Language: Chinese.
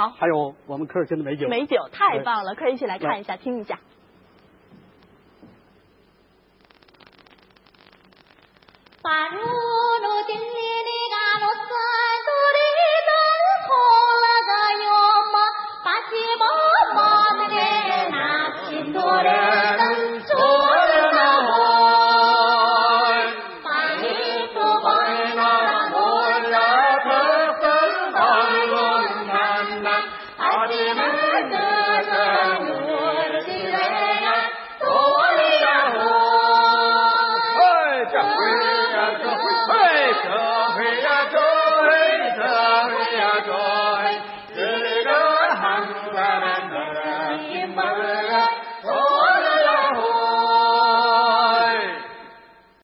好，还有我们科尔沁的美酒。美酒太棒了，可以一起来看一下，听一下。Gotcha.